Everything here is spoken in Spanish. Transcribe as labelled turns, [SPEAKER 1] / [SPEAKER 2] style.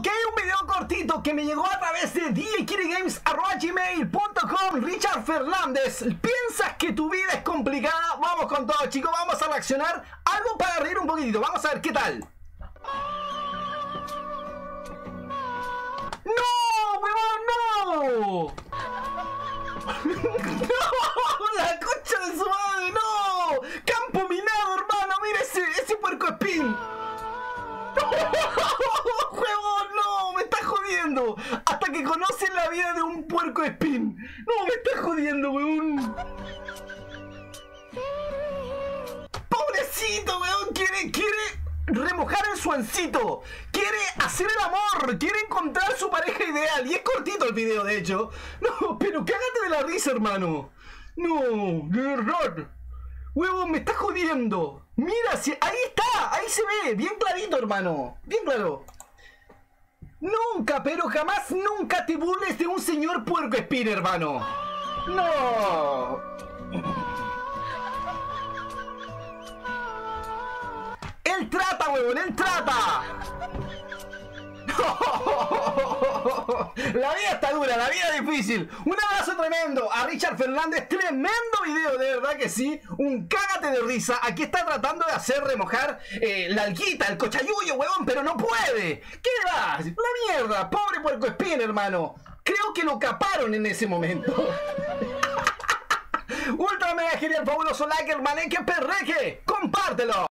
[SPEAKER 1] Ok, un video cortito que me llegó a través de djkirigames.gmail.com Richard Fernández, ¿piensas que tu vida es complicada? Vamos con todo, chicos, vamos a reaccionar. Algo para reír un poquitito, vamos a ver qué tal. ¡No, huevón, no! ¡No! ¡La concha de su madre, no! ¡Campo minado, hermano! ¡Mira ese, ese puerco espín! ¡Huevón, no! ¡Me estás Hasta que conocen la vida de un puerco espín. ¡No, me estás jodiendo, huevón! ¡Pobrecito, huevón! Quiere, quiere remojar el suancito. Quiere hacer el amor. Quiere encontrar su pareja ideal. Y es cortito el video, de hecho. No, pero cágate de la risa, hermano. No, de verdad. Huevón, me estás jodiendo. Mira, ahí está, ahí se ve, bien clarito, hermano. Bien claro. Nunca, pero jamás, nunca te burles de un señor puerco espín, hermano. No. Él trata, huevón, él trata. La vida está dura, la vida es difícil. Un abrazo tremendo a Richard Fernández. Tremendo video, de verdad que sí. Un cágate de risa. Aquí está tratando de hacer remojar eh, la alquita, el cochayuyo, huevón, pero no puede. ¿Qué va? La mierda. Pobre puerco espín, hermano. Creo que lo caparon en ese momento. Ultra mega genial, fabuloso like, hermano, que perreque. Compártelo.